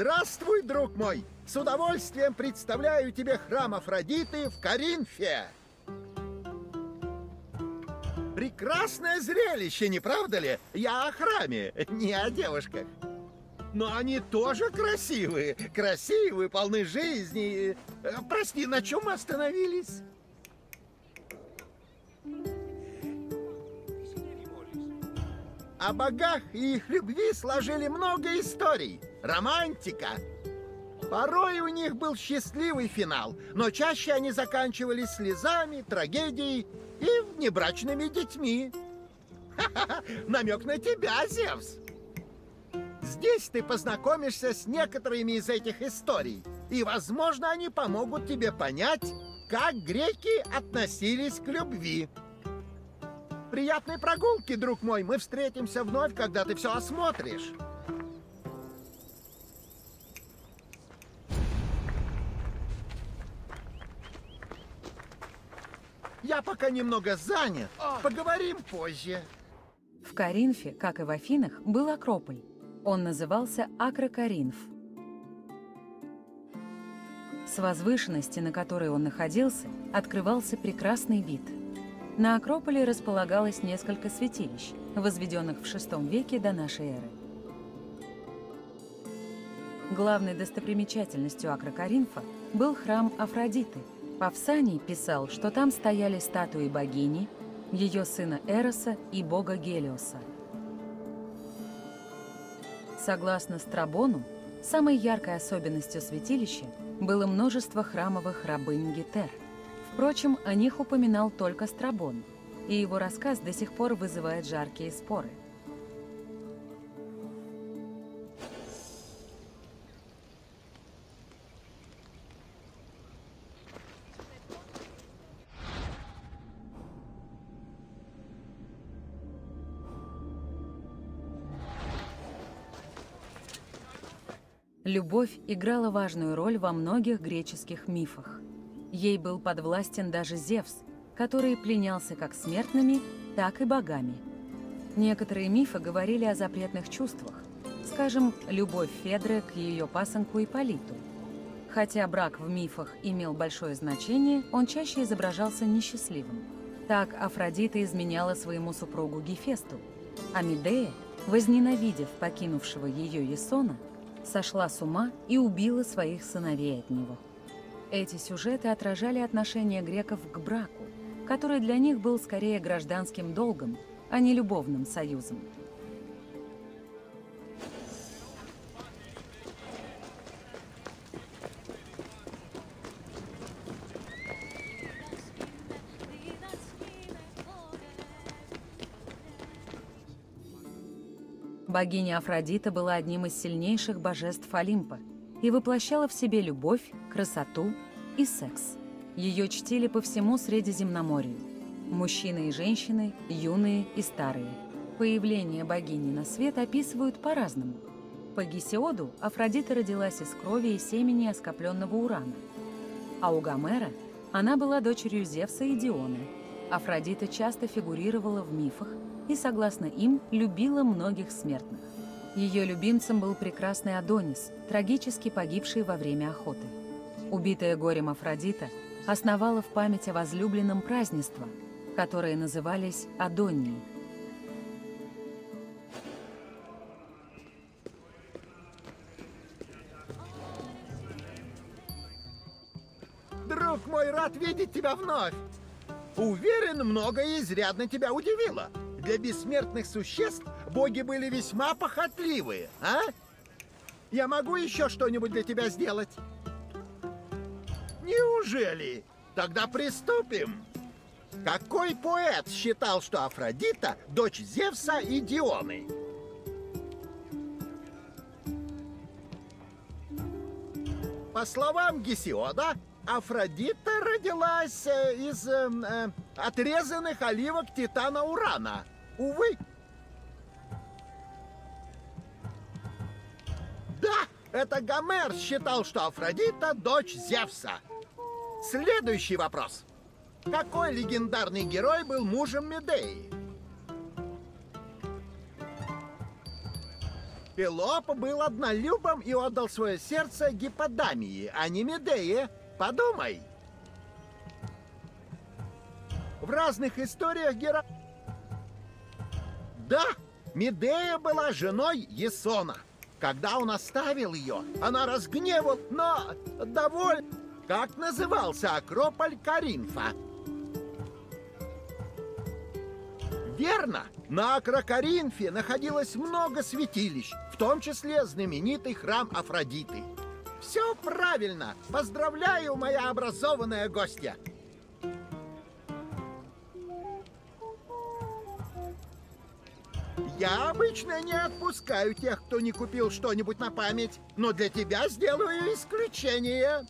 Здравствуй, друг мой! С удовольствием представляю тебе храм Афродиты в Коринфе. Прекрасное зрелище, не правда ли? Я о храме, не о девушках. Но они тоже красивые, красивые, полны жизни. Э, прости, на чем мы остановились? О богах и их любви сложили много историй. Романтика. Порой у них был счастливый финал, но чаще они заканчивались слезами, трагедией и внебрачными детьми. Ха-ха-ха, намек на тебя, Зевс. Здесь ты познакомишься с некоторыми из этих историй, и, возможно, они помогут тебе понять, как греки относились к любви. Приятной прогулки, друг мой. Мы встретимся вновь, когда ты все осмотришь. Я пока немного занят. Поговорим позже. В Каринфе, как и в Афинах, был Акрополь. Он назывался Акрокаринф. С возвышенности, на которой он находился, открывался прекрасный вид – на Акрополе располагалось несколько святилищ, возведенных в VI веке до нашей эры. Главной достопримечательностью Акрокаринфа был храм Афродиты. Павсаний писал, что там стояли статуи богини, ее сына Эроса и бога Гелиоса. Согласно Страбону, самой яркой особенностью святилища было множество храмовых рабынь Гетер – Впрочем, о них упоминал только Страбон, и его рассказ до сих пор вызывает жаркие споры. Любовь играла важную роль во многих греческих мифах. Ей был подвластен даже Зевс, который пленялся как смертными, так и богами. Некоторые мифы говорили о запретных чувствах, скажем, любовь Федры к ее пасынку Ипполиту. Хотя брак в мифах имел большое значение, он чаще изображался несчастливым. Так Афродита изменяла своему супругу Гефесту, а Медея, возненавидев покинувшего ее Есона, сошла с ума и убила своих сыновей от него. Эти сюжеты отражали отношение греков к браку, который для них был скорее гражданским долгом, а не любовным союзом. Богиня Афродита была одним из сильнейших божеств Олимпа – и воплощала в себе любовь, красоту и секс. Ее чтили по всему Средиземноморью. Мужчины и женщины, юные и старые. Появление богини на свет описывают по-разному. По Гесиоду Афродита родилась из крови и семени оскопленного урана. А у Гомера она была дочерью Зевса и Дионы. Афродита часто фигурировала в мифах и, согласно им, любила многих смертных. Ее любимцем был прекрасный Адонис, трагически погибший во время охоты. Убитая горем Афродита основала в память о возлюбленном празднества, которые назывались Адонией. Друг мой, рад видеть тебя вновь! Уверен, многое изрядно тебя удивило. Для бессмертных существ боги были весьма похотливые, а? Я могу еще что-нибудь для тебя сделать? Неужели? Тогда приступим. Какой поэт считал, что Афродита – дочь Зевса и Дионы? По словам Гесиода, Афродита родилась э, из э, э, отрезанных оливок Титана Урана. Увы. Да, это Гомер считал, что Афродита – дочь Зевса. Следующий вопрос. Какой легендарный герой был мужем Медеи? Пелоп был однолюбом и отдал свое сердце Гипподамии, а не Медее. Подумай. В разных историях геро... Да, Медея была женой Есона. Когда он оставил ее, она разгневал, но довольно... Как назывался Акрополь Каринфа? Верно! На Акрокаринфе находилось много святилищ, в том числе знаменитый храм Афродиты. Все правильно! Поздравляю, моя образованная гостья! Я обычно не отпускаю тех, кто не купил что-нибудь на память, но для тебя сделаю исключение.